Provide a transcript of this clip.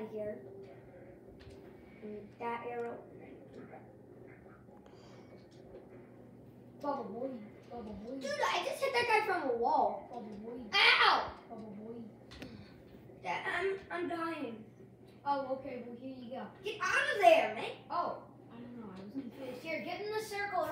out of here. And that arrow. Bubble boy. Bubble boy. Dude, I just hit that guy from a wall. Bubble boy. Ow! Bubble boy. That, I'm, I'm dying. Oh, okay. Well, here you go. Get out of there, man. Oh, I don't know. I was confused. Here, get in the circle.